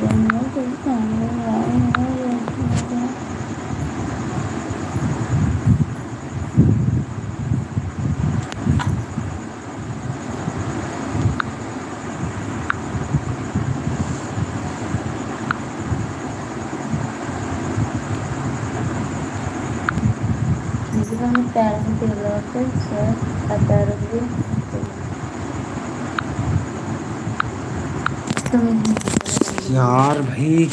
đừng nhớ chúng càng luôn lại nói ra Bukan यार भाई।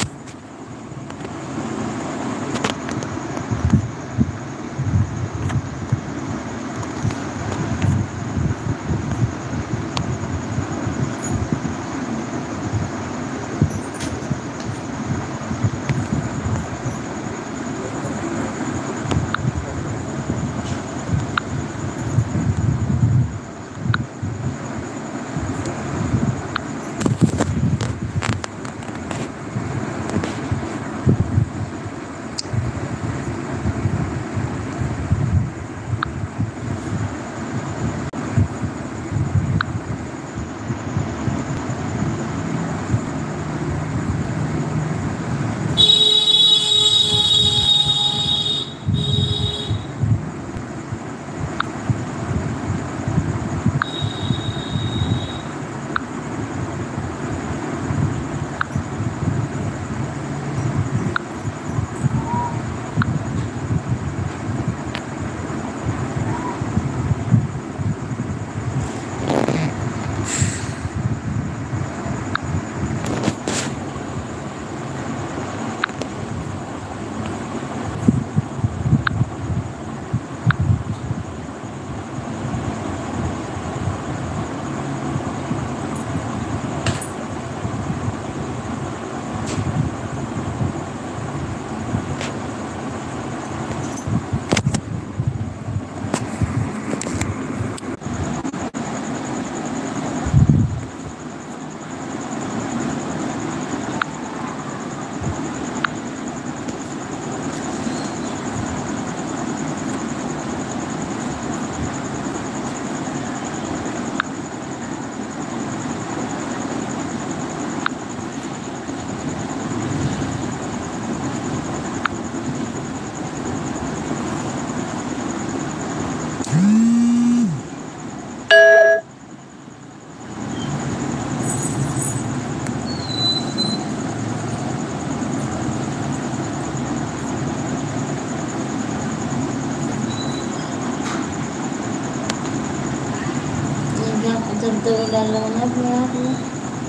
जब दवाई डालो ना अपने आप में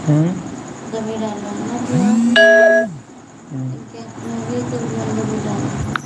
हम्म दवाई डालो ना अपने आप में मैं भी तो दवाई डालो